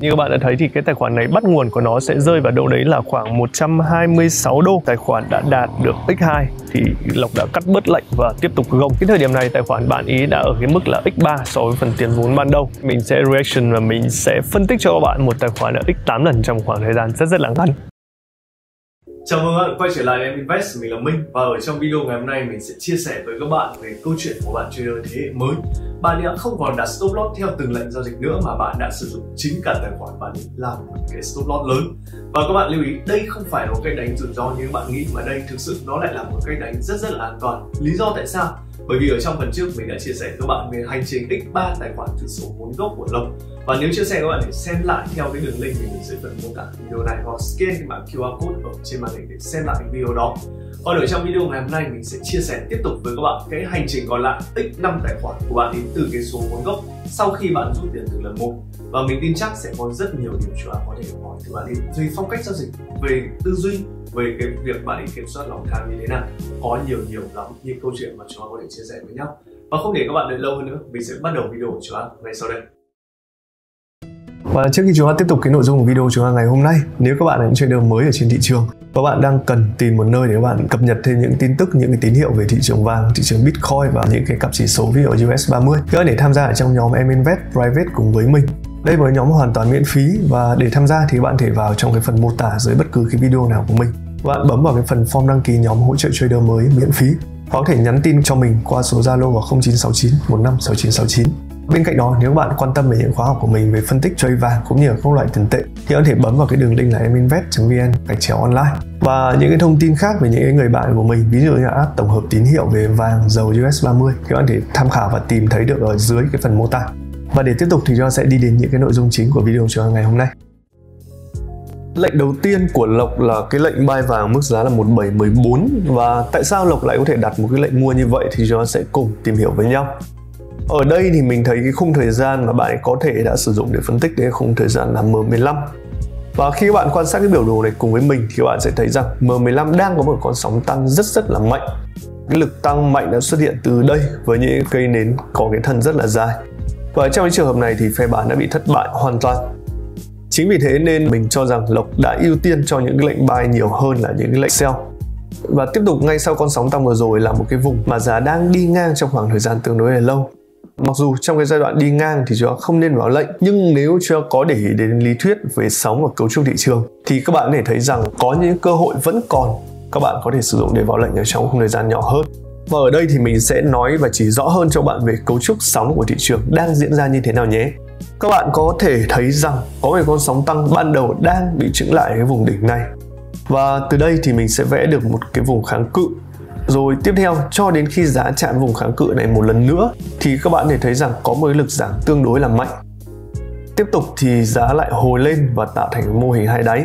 Như các bạn đã thấy thì cái tài khoản này bắt nguồn của nó sẽ rơi vào đâu đấy là khoảng 126 đô. Tài khoản đã đạt được x2 thì Lộc đã cắt bớt lệnh và tiếp tục gồng. Cái thời điểm này tài khoản bạn ý đã ở cái mức là x3 so với phần tiền vốn ban đầu. Mình sẽ reaction và mình sẽ phân tích cho các bạn một tài khoản ở x8 lần trong khoảng thời gian rất rất là ngắn. Chào mừng các bạn quay trở lại em Invest, mình là Minh và ở trong video ngày hôm nay mình sẽ chia sẻ với các bạn về câu chuyện của bạn trader thế hệ mới. Bạn đã không còn đặt stop loss theo từng lệnh giao dịch nữa mà bạn đã sử dụng chính cả tài khoản bạn làm một cái stop loss lớn. Và các bạn lưu ý, đây không phải là một cái đánh rủi ro như các bạn nghĩ mà đây thực sự nó lại là một cái đánh rất rất là an toàn. Lý do tại sao? Bởi vì ở trong phần trước mình đã chia sẻ với các bạn về hành trình x3 tài khoản từ số vốn gốc của Lộc. Và nếu chia sẻ các bạn hãy xem lại theo cái đường link mình để dưới phần mô tả video này hoặc scan cái mã QR code ở trên màn hình để xem lại cái video đó còn ở trong video ngày hôm nay mình sẽ chia sẻ tiếp tục với các bạn cái hành trình còn lại, tích 5 tài khoản của bạn đến từ cái số vốn gốc sau khi bạn rút tiền từ lần một. Và mình tin chắc sẽ có rất nhiều điểm chúng có thể hỏi từ bạn đi về phong cách giao dịch, về tư duy, về cái việc bạn ấy kiểm soát lòng tham như thế nào. Có nhiều nhiều lắm những câu chuyện mà chúng ta có thể chia sẻ với nhau. Và không để các bạn đợi lâu hơn nữa, mình sẽ bắt đầu video của chúng ta ngay sau đây và trước khi chúng ta tiếp tục cái nội dung của video chúng ta ngày hôm nay, nếu các bạn là những trader mới ở trên thị trường các bạn đang cần tìm một nơi để các bạn cập nhật thêm những tin tức, những cái tín hiệu về thị trường vàng, thị trường Bitcoin và những cái cặp chỉ số ví dụ US 30 các bạn để tham gia ở trong nhóm em Invest Private cùng với mình. Đây là một nhóm hoàn toàn miễn phí và để tham gia thì các bạn thể vào trong cái phần mô tả dưới bất cứ cái video nào của mình. Bạn bấm vào cái phần form đăng ký nhóm hỗ trợ trader mới miễn phí hoặc có thể nhắn tin cho mình qua số Zalo vào 0969 156969 Bên cạnh đó, nếu bạn quan tâm về những khóa học của mình về phân tích trade vàng cũng như các loại tiền tệ thì có thể bấm vào cái đường link là eminvest.vn gạch chéo online. Và những cái thông tin khác về những người bạn của mình ví dụ như app tổng hợp tín hiệu về vàng dầu US 30 thì bạn có thể tham khảo và tìm thấy được ở dưới cái phần mô tả. Và để tiếp tục thì chúng ta sẽ đi đến những cái nội dung chính của video cho ngày hôm nay. Lệnh đầu tiên của Lộc là cái lệnh buy vàng mức giá là 1714 và tại sao Lộc lại có thể đặt một cái lệnh mua như vậy thì chúng ta sẽ cùng tìm hiểu với nhau. Ở đây thì mình thấy cái khung thời gian mà bạn có thể đã sử dụng để phân tích đến khung thời gian là M15 và khi các bạn quan sát cái biểu đồ này cùng với mình thì các bạn sẽ thấy rằng M15 đang có một con sóng tăng rất rất là mạnh. Cái lực tăng mạnh đã xuất hiện từ đây với những cây nến có cái thân rất là dài. Và trong cái trường hợp này thì phe bán đã bị thất bại hoàn toàn. Chính vì thế nên mình cho rằng lộc đã ưu tiên cho những cái lệnh buy nhiều hơn là những cái lệnh sell. Và tiếp tục ngay sau con sóng tăng vừa rồi là một cái vùng mà giá đang đi ngang trong khoảng thời gian tương đối là lâu. Mặc dù trong cái giai đoạn đi ngang thì chúng ta không nên vào lệnh, nhưng nếu chưa có để ý đến lý thuyết về sóng và cấu trúc thị trường, thì các bạn có thể thấy rằng có những cơ hội vẫn còn, các bạn có thể sử dụng để vào lệnh ở trong khung thời gian nhỏ hơn. Và ở đây thì mình sẽ nói và chỉ rõ hơn cho bạn về cấu trúc sóng của thị trường đang diễn ra như thế nào nhé. Các bạn có thể thấy rằng có một con sóng tăng ban đầu đang bị chững lại cái vùng đỉnh này. Và từ đây thì mình sẽ vẽ được một cái vùng kháng cự rồi tiếp theo, cho đến khi giá chạm vùng kháng cự này một lần nữa, thì các bạn để thấy rằng có một lực giảm tương đối là mạnh. Tiếp tục thì giá lại hồi lên và tạo thành mô hình hai đáy.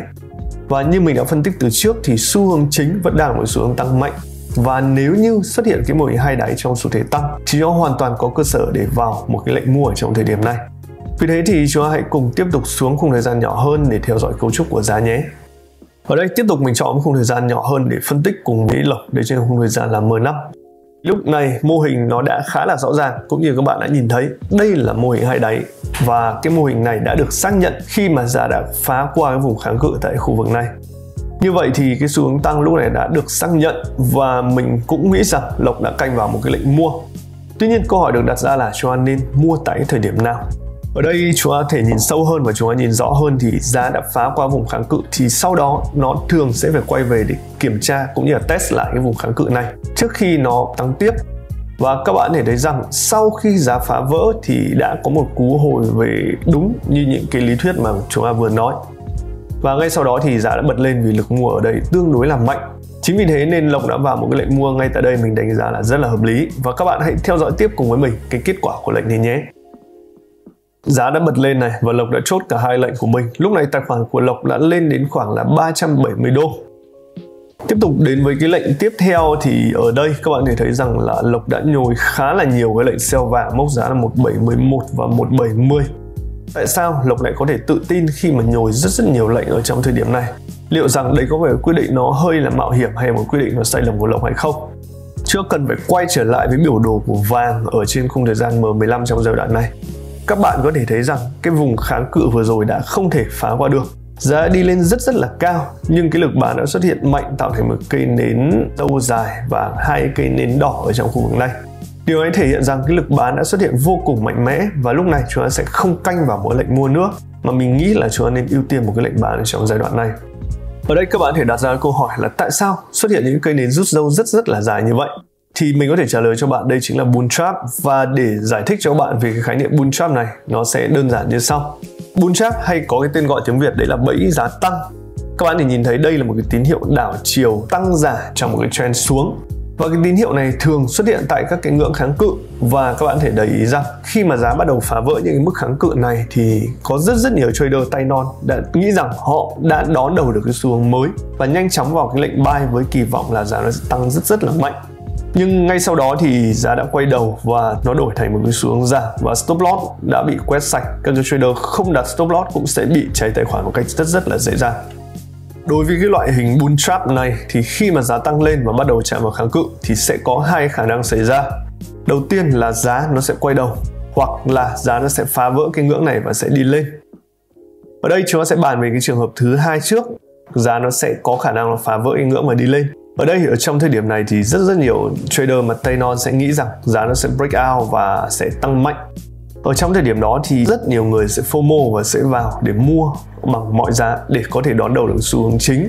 Và như mình đã phân tích từ trước thì xu hướng chính vẫn đang một xu hướng tăng mạnh và nếu như xuất hiện cái mô hình hai đáy trong xu thế tăng, thì nó hoàn toàn có cơ sở để vào một cái lệnh mua ở trong thời điểm này. Vì thế thì chúng ta hãy cùng tiếp tục xuống khung thời gian nhỏ hơn để theo dõi cấu trúc của giá nhé. Ở đây tiếp tục mình chọn một khung thời gian nhỏ hơn để phân tích cùng với lộc để trên khung thời gian là 10 năm. Lúc này, mô hình nó đã khá là rõ ràng, cũng như các bạn đã nhìn thấy đây là mô hình hai đáy, và cái mô hình này đã được xác nhận khi mà giá đã phá qua cái vùng kháng cự tại khu vực này. Như vậy thì cái xu hướng tăng lúc này đã được xác nhận, và mình cũng nghĩ rằng Lộc đã canh vào một cái lệnh mua. Tuy nhiên, câu hỏi được đặt ra là cho nên mua tại cái thời điểm nào? Ở đây chúng ta thể nhìn sâu hơn và chúng ta nhìn rõ hơn thì giá đã phá qua vùng kháng cự. Thì sau đó, nó thường sẽ phải quay về để kiểm tra cũng như là test lại cái vùng kháng cự này trước khi nó tăng tiếp. Và các bạn thể thấy rằng sau khi giá phá vỡ thì đã có một cú hồi về đúng như những cái lý thuyết mà chúng ta vừa nói. Và ngay sau đó thì giá đã bật lên vì lực mua ở đây tương đối là mạnh. Chính vì thế nên Lộc đã vào một cái lệnh mua ngay tại đây, mình đánh giá là rất là hợp lý. Và các bạn hãy theo dõi tiếp cùng với mình cái kết quả của lệnh này nhé. Giá đã bật lên này và Lộc đã chốt cả hai lệnh của mình. Lúc này tài khoản của Lộc đã lên đến khoảng là 370 đô. Tiếp tục đến với cái lệnh tiếp theo thì ở đây các bạn thể thấy rằng là Lộc đã nhồi khá là nhiều cái lệnh sell vàng, mốc giá là 1711 và 170. Tại sao Lộc lại có thể tự tin khi mà nhồi rất rất nhiều lệnh ở trong thời điểm này? Liệu rằng đây có phải quyết định nó hơi là mạo hiểm hay một quyết định nó sai lầm của Lộc hay không? Chưa cần phải quay trở lại với biểu đồ của vàng ở trên khung thời gian M15 trong giai đoạn này các bạn có thể thấy rằng cái vùng kháng cự vừa rồi đã không thể phá qua được giá đi lên rất rất là cao, nhưng cái lực bán đã xuất hiện mạnh, tạo thành một cây nến lâu dài và hai cây nến đỏ ở trong khu vực này Điều ấy thể hiện rằng cái lực bán đã xuất hiện vô cùng mạnh mẽ và lúc này chúng ta sẽ không canh vào mỗi lệnh mua nữa, mà mình nghĩ là chúng ta nên ưu tiên một cái lệnh bán trong giai đoạn này. Ở đây các bạn thể đặt ra câu hỏi là tại sao xuất hiện những cây nến rút dâu rất rất là dài như vậy? Thì mình có thể trả lời cho bạn, đây chính là bull trap. Và để giải thích cho bạn về cái khái niệm bull trap này, nó sẽ đơn giản như sau. Bull trap hay có cái tên gọi tiếng Việt đấy là bẫy giá tăng. Các bạn thì nhìn thấy đây là một cái tín hiệu đảo chiều tăng giả trong một cái trend xuống. Và cái tín hiệu này thường xuất hiện tại các cái ngưỡng kháng cự. Và các bạn thể để ý rằng, khi mà giá bắt đầu phá vỡ những cái mức kháng cự này, thì có rất rất nhiều trader tay non đã nghĩ rằng họ đã đón đầu được cái xu hướng mới. Và nhanh chóng vào cái lệnh buy với kỳ vọng là giá nó sẽ tăng rất rất là mạnh nhưng ngay sau đó thì giá đã quay đầu và nó đổi thành một cái xu hướng giảm và stop loss đã bị quét sạch các cái trader không đặt stop loss cũng sẽ bị cháy tài khoản một cách rất rất là dễ dàng Đối với cái loại hình bull trap này thì khi mà giá tăng lên và bắt đầu chạm vào kháng cự thì sẽ có hai khả năng xảy ra. Đầu tiên là giá nó sẽ quay đầu hoặc là giá nó sẽ phá vỡ cái ngưỡng này và sẽ đi lên. Ở đây chúng ta sẽ bàn về cái trường hợp thứ hai trước, giá nó sẽ có khả năng là phá vỡ cái ngưỡng và đi lên. Ở đây, ở trong thời điểm này thì rất rất nhiều trader mà tay non sẽ nghĩ rằng giá nó sẽ break out và sẽ tăng mạnh. Ở trong thời điểm đó thì rất nhiều người sẽ FOMO và sẽ vào để mua bằng mọi giá để có thể đón đầu được xu hướng chính.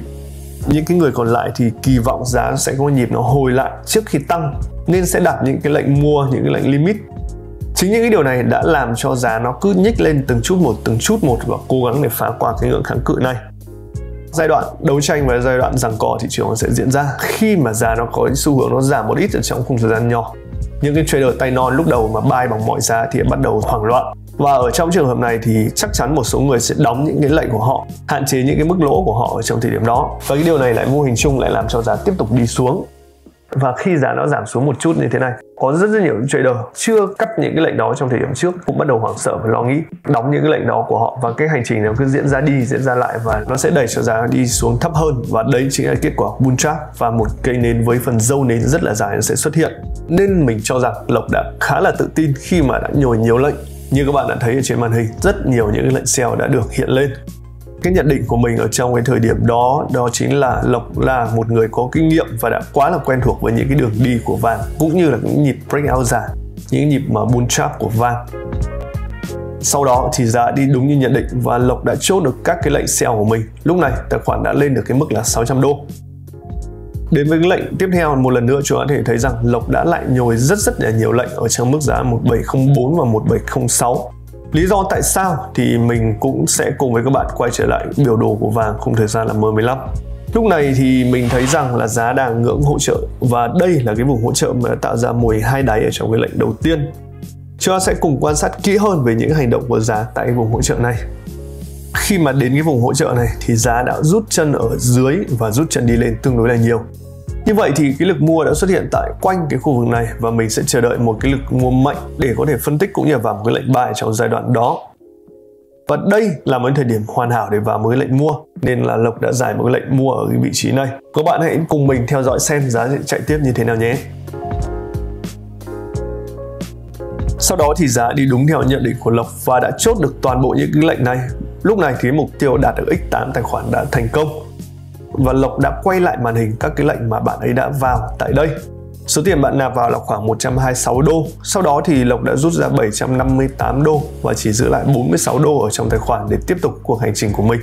Những cái người còn lại thì kỳ vọng giá sẽ có nhịp nó hồi lại trước khi tăng, nên sẽ đặt những cái lệnh mua, những cái lệnh limit. Chính những cái điều này đã làm cho giá nó cứ nhích lên từng chút một, từng chút một và cố gắng để phá qua cái ngưỡng kháng cự này giai đoạn đấu tranh và giai đoạn giằng co thị trường sẽ diễn ra. Khi mà giá nó có xu hướng nó giảm một ít ở trong khung thời gian nhỏ, những cái trader tay non lúc đầu mà buy bằng mọi giá thì bắt đầu hoảng loạn. Và ở trong trường hợp này thì chắc chắn một số người sẽ đóng những cái lệnh của họ, hạn chế những cái mức lỗ của họ ở trong thời điểm đó. Và cái điều này lại vô hình chung lại làm cho giá tiếp tục đi xuống và khi giá nó giảm xuống một chút như thế này, có rất rất nhiều trader chưa cắt những cái lệnh đó trong thời điểm trước, cũng bắt đầu hoảng sợ và lo nghĩ, đóng những cái lệnh đó của họ. Và cái hành trình nó cứ diễn ra đi, diễn ra lại và nó sẽ đẩy cho giá đi xuống thấp hơn. Và đấy chính là kết quả bull trap. Và một cây nến với phần dâu nến rất là dài sẽ xuất hiện. Nên mình cho rằng lộc đã khá là tự tin khi mà đã nhồi nhiều lệnh. Như các bạn đã thấy ở trên màn hình, rất nhiều những cái lệnh sell đã được hiện lên cái nhận định của mình ở trong cái thời điểm đó đó chính là lộc là một người có kinh nghiệm và đã quá là quen thuộc với những cái đường đi của vàng cũng như là những nhịp breakout giả những nhịp mà bull trap của vàng sau đó thì giá đi đúng như nhận định và Lộc đã chốt được các cái lệnh sell của mình. Lúc này, tài khoản đã lên được cái mức là 600 đô. Đến với cái lệnh tiếp theo, một lần nữa chúng ta có thể thấy rằng Lộc đã lại nhồi rất rất là nhiều lệnh ở trong mức giá 1704 và 1706 Lý do tại sao thì mình cũng sẽ cùng với các bạn quay trở lại biểu đồ của vàng khung thời gian là M15. Lúc này thì mình thấy rằng là giá đang ngưỡng hỗ trợ và đây là cái vùng hỗ trợ mà đã tạo ra 12 đáy ở trong cái lệnh đầu tiên. Chúng ta sẽ cùng quan sát kỹ hơn về những hành động của giá tại cái vùng hỗ trợ này. Khi mà đến cái vùng hỗ trợ này thì giá đã rút chân ở dưới và rút chân đi lên tương đối là nhiều. Như vậy thì cái lực mua đã xuất hiện tại quanh cái khu vực này và mình sẽ chờ đợi một cái lực mua mạnh để có thể phân tích cũng như vào một cái lệnh buy trong giai đoạn đó. Và đây là một thời điểm hoàn hảo để vào một cái lệnh mua, nên là Lộc đã giải một cái lệnh mua ở cái vị trí này. Các bạn hãy cùng mình theo dõi xem giá sẽ chạy tiếp như thế nào nhé. Sau đó thì giá đi đúng theo nhận định của Lộc và đã chốt được toàn bộ những cái lệnh này. Lúc này thì mục tiêu đạt được x8 tài khoản đã thành công và Lộc đã quay lại màn hình các cái lệnh mà bạn ấy đã vào tại đây. Số tiền bạn nạp vào là khoảng 126 đô. Sau đó thì Lộc đã rút ra 758 đô và chỉ giữ lại 46 đô ở trong tài khoản để tiếp tục cuộc hành trình của mình.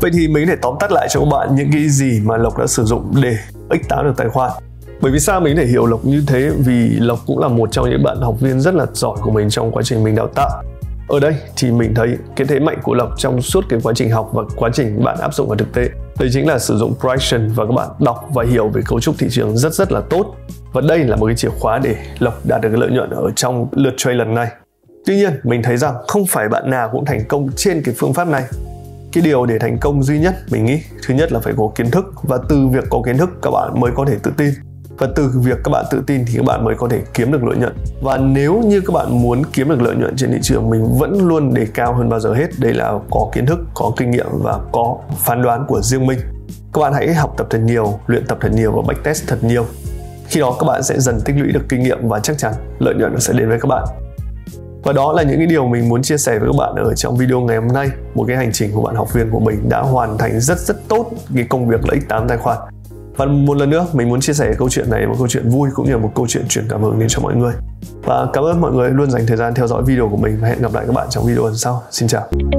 Vậy thì mình để tóm tắt lại cho các bạn những cái gì mà Lộc đã sử dụng để x8 được tài khoản. Bởi vì sao mình để hiểu Lộc như thế? Vì Lộc cũng là một trong những bạn học viên rất là giỏi của mình trong quá trình mình đào tạo. Ở đây thì mình thấy cái thế mạnh của Lộc trong suốt cái quá trình học và quá trình bạn áp dụng vào thực tế đây chính là sử dụng prediction và các bạn đọc và hiểu về cấu trúc thị trường rất rất là tốt. Và đây là một cái chìa khóa để lộc đạt được cái lợi nhuận ở trong lượt trade lần này. Tuy nhiên, mình thấy rằng không phải bạn nào cũng thành công trên cái phương pháp này. Cái điều để thành công duy nhất mình nghĩ, thứ nhất là phải có kiến thức. Và từ việc có kiến thức, các bạn mới có thể tự tin và từ việc các bạn tự tin thì các bạn mới có thể kiếm được lợi nhuận. Và nếu như các bạn muốn kiếm được lợi nhuận trên thị trường, mình vẫn luôn đề cao hơn bao giờ hết. Đây là có kiến thức, có kinh nghiệm và có phán đoán của riêng mình. Các bạn hãy học tập thật nhiều, luyện tập thật nhiều và backtest thật nhiều. Khi đó các bạn sẽ dần tích lũy được kinh nghiệm và chắc chắn lợi nhuận sẽ đến với các bạn. Và đó là những cái điều mình muốn chia sẻ với các bạn ở trong video ngày hôm nay. Một cái hành trình của bạn học viên của mình đã hoàn thành rất rất tốt cái công việc lợi ích 8 tài khoản và một lần nữa, mình muốn chia sẻ câu chuyện này, một câu chuyện vui cũng như là một câu chuyện truyền cảm hứng đến cho mọi người. Và cảm ơn mọi người luôn dành thời gian theo dõi video của mình và hẹn gặp lại các bạn trong video lần sau. Xin chào.